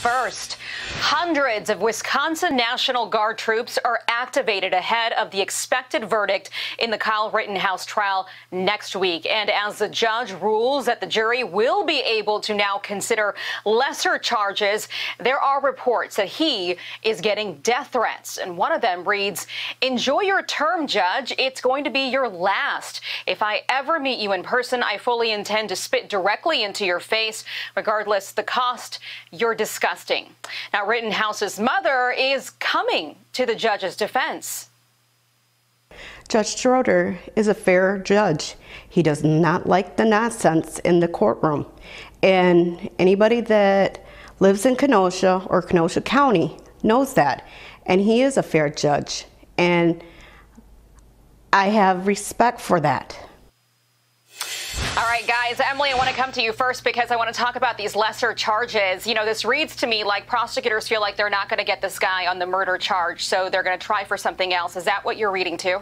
first, hundreds of Wisconsin National Guard troops are activated ahead of the expected verdict in the Kyle Rittenhouse trial next week. And as the judge rules that the jury will be able to now consider lesser charges, there are reports that he is getting death threats. And one of them reads, Enjoy your term, Judge. It's going to be your last. If I ever meet you in person, I fully intend to spit directly into your face. Regardless the cost, you're disgusting. Now, Rittenhouse's mother is coming to the judge's defense. Judge Schroeder is a fair judge. He does not like the nonsense in the courtroom. And anybody that lives in Kenosha or Kenosha County knows that. And he is a fair judge. And I have respect for that. All right, guys. Emily, I want to come to you first because I want to talk about these lesser charges. You know, this reads to me like prosecutors feel like they're not going to get this guy on the murder charge, so they're going to try for something else. Is that what you're reading too?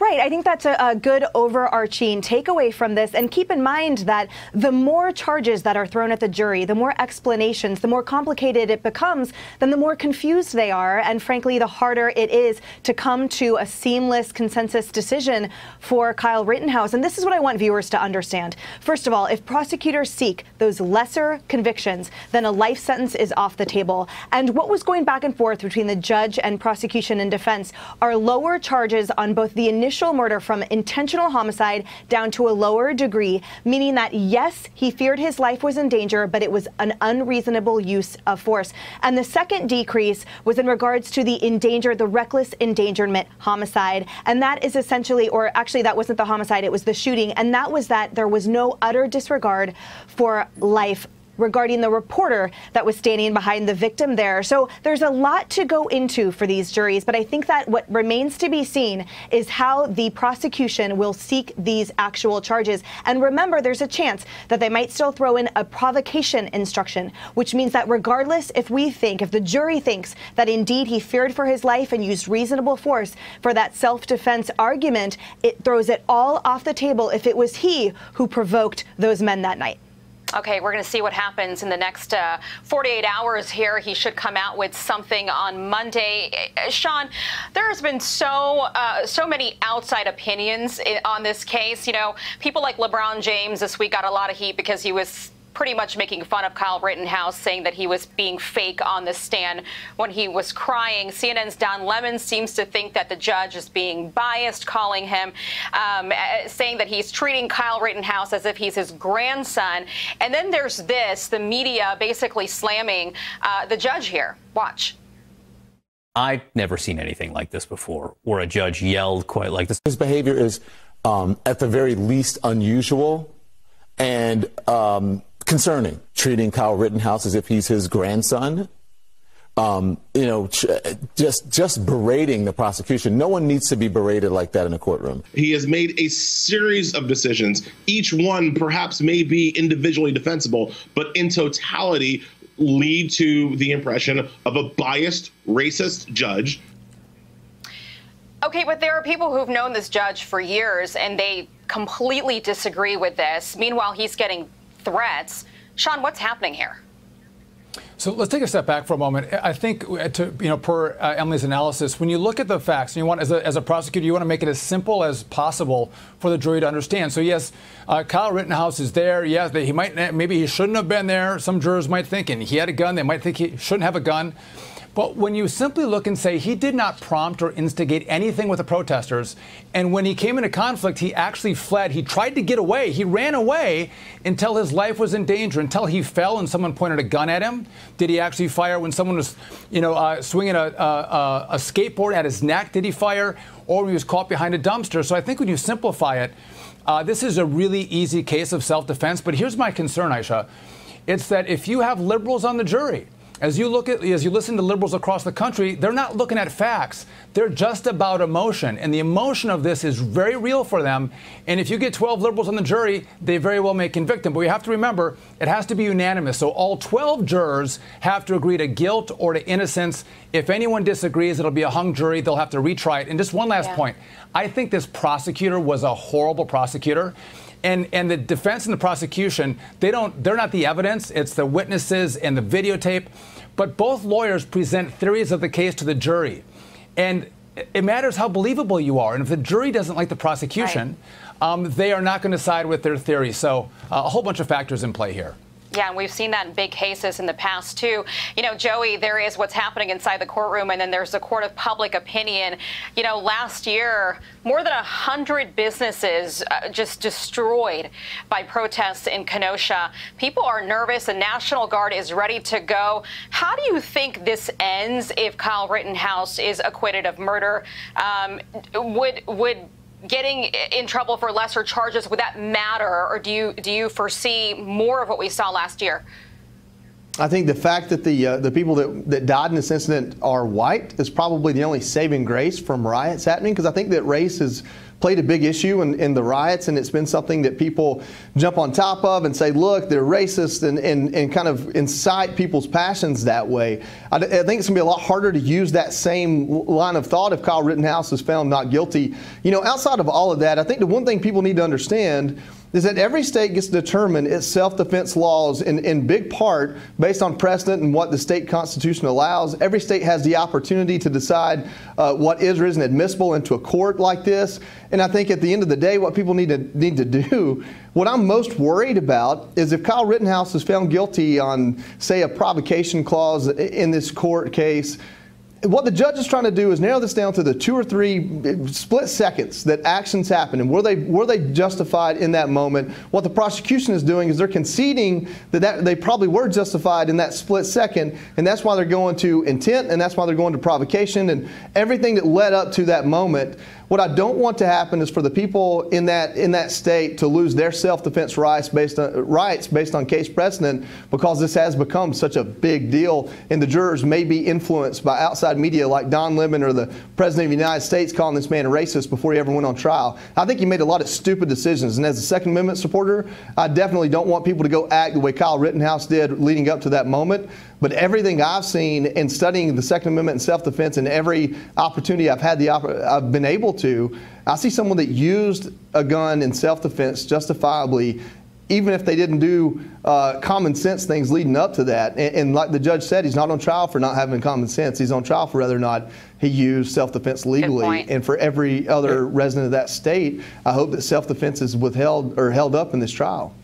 Right. I think that's a, a, good overarching takeaway from this. And keep in mind that the more charges that are thrown at the jury, the more explanations, the more complicated it becomes, then the more confused they are. And frankly, the harder it is to come to a seamless consensus decision for Kyle Rittenhouse. And this is what I want viewers to understand. First of all, if prosecutors seek those lesser convictions, then a life sentence is off the table. And what was going back and forth between the judge and prosecution and defense are lower charges on both the initial initial murder from intentional homicide down to a lower degree, meaning that yes, he feared his life was in danger, but it was an unreasonable use of force. And the second decrease was in regards to the endanger, the reckless endangerment homicide. And that is essentially, or actually, that wasn't the homicide, it was the shooting. And that was that there was no utter disregard for life regarding the reporter that was standing behind the victim there. So there's a lot to go into for these juries, but I think that what remains to be seen is how the prosecution will seek these actual charges. And remember, there's a chance that they might still throw in a provocation instruction, which means that regardless if we think, if the jury thinks that indeed he feared for his life and used reasonable force for that self defense argument, it throws it all off the table if it was he who provoked those men that night. Okay, we're going to see what happens in the next uh, 48 hours here. He should come out with something on Monday. Uh, Sean, there has been so uh, so many outside opinions on this case. You know, people like LeBron James this week got a lot of heat because he was pretty much making fun of Kyle Rittenhouse, saying that he was being fake on the stand when he was crying. CNN's Don Lemon seems to think that the judge is being biased, calling him, um, uh, saying that he's treating Kyle Rittenhouse as if he's his grandson. And then there's this the media basically slamming uh, the judge here. Watch. I've never seen anything like this before, where a judge yelled quite like this. His behavior is, um, at the very least, unusual. And um, concerning, treating Kyle Rittenhouse as if he's his grandson. Um, you know, just just berating the prosecution. No one needs to be berated like that in a courtroom. He has made a series of decisions. Each one perhaps may be individually defensible, but in totality lead to the impression of a biased, racist judge. Okay, but there are people who've known this judge for years and they completely disagree with this. Meanwhile, he's getting threats. Sean, what's happening here? So let's take a step back for a moment. I think, uh, to, you know, per uh, Emily's analysis, when you look at the facts, and you want, as a, as a, prosecutor, you want to make it as simple as possible for the jury to understand. So yes, uh, Kyle Rittenhouse is there. Yes, he might, maybe he shouldn't have been there. Some jurors might think, and he had a gun. They might think he shouldn't have a gun. But when you simply look and say he did not prompt or instigate anything with the protesters, and when he came into conflict, he actually fled. He tried to get away. He ran away until his life was in danger, until he fell and someone pointed a gun at him. Did he actually fire when someone was, you know, uh, swinging a, a, a skateboard at his neck? Did he fire? Or he was caught behind a dumpster? So I think when you simplify it, uh, this is a really easy case of self-defense. But here's my concern, Aisha. It's that if you have liberals on the jury, as you look at, as you listen to liberals across the country, they're not looking at facts. They're just about emotion. And the emotion of this is very real for them. And if you get 12 liberals on the jury, they very well may convict them. But we have to remember, it has to be unanimous. So all 12 jurors have to agree to guilt or to innocence. If anyone disagrees, it'll be a hung jury. They'll have to retry it. And just one last yeah. point. I think this prosecutor was a horrible prosecutor and and the defense and the prosecution they don't they're not the evidence it's the witnesses and the videotape but both lawyers present theories of the case to the jury. And it matters how believable you are. And if the jury doesn't like the prosecution, right. um, they are not going to side with their theory. So uh, a whole bunch of factors in play here. Yeah, and we've seen that in big cases in the past, too. You know, Joey, there is what's happening inside the courtroom, and then there's the court of public opinion. You know, last year, more than 100 businesses uh, just destroyed by protests in Kenosha. People are nervous. The National Guard is ready to go. How do you think this ends if Kyle Rittenhouse is acquitted of murder? Um, would would getting in trouble for lesser charges would that matter? Or do you do you foresee more of what we saw last year? I think the fact that the uh, the people that, that died in this incident are white is probably the only saving grace from riots happening because I think that race is played a big issue in, in the riots, and it's been something that people jump on top of and say, look, they're racist, and, and, and kind of incite people's passions that way. I, I think it's going to be a lot harder to use that same line of thought if Kyle Rittenhouse is found not guilty. You know, outside of all of that, I think the one thing people need to understand is that every state gets to determine its self-defense laws in, in big part based on precedent and what the state constitution allows. Every state has the opportunity to decide uh, what is or isn't admissible into a court like this. And I think at the end of the day, what people need to need to do, what I'm most worried about is if Kyle Rittenhouse is found guilty on, say, a provocation clause in this court case, what the judge is trying to do is narrow this down to the two or three split seconds that actions happen and were they were they justified in that moment? What the prosecution is doing is they're conceding that, that they probably were justified in that split second and that's why they're going to intent and that's why they're going to provocation and everything that led up to that moment what I don't want to happen is for the people in that in that state to lose their self-defense rights based on rights based on case precedent because this has become such a big deal, and the jurors may be influenced by outside media like Don Lemon or the President of the United States calling this man a racist before he ever went on trial. I think he made a lot of stupid decisions, and as a Second Amendment supporter, I definitely don't want people to go act the way Kyle Rittenhouse did leading up to that moment. But everything I've seen in studying the Second Amendment and self-defense, and every opportunity I've had the I've been able to, I see someone that used a gun in self-defense justifiably, even if they didn't do uh, common sense things leading up to that. And, and, like the judge said, he's not on trial for not having common sense. He's on trial for whether or not he used self-defense legally. And for every other resident of that state, I hope that self-defense is withheld or held up in this trial.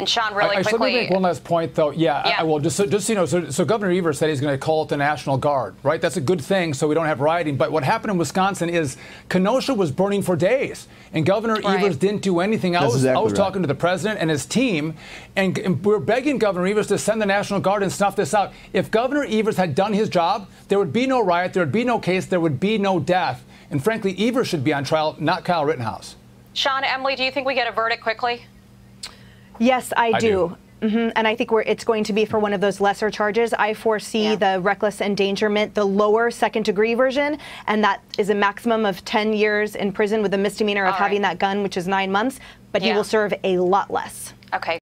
And Sean, really I, quickly. Let me make one last point, though. Yeah, yeah. I, well, just so, just you know, so, so Governor Evers said he's going to call it the National Guard, right? That's a good thing, so we don't have rioting. But what happened in Wisconsin is Kenosha was burning for days, and Governor right. Evers didn't do anything. I was, exactly I was right. talking to the president and his team, and, and we're begging Governor Evers to send the National Guard and snuff this out. If Governor Evers had done his job, there would be no riot, there would be no case, there would be no death. And frankly, Evers should be on trial, not Kyle Rittenhouse. Sean, Emily, do you think we get a verdict quickly? Yes, I, I do. do. Mm-hmm. And I think it's going to be for one of those lesser charges. I foresee yeah. the reckless endangerment, the lower second degree version, and that is a maximum of 10 years in prison with a misdemeanor of All having right. that gun, which is nine months, but yeah. he will serve a lot less. Okay.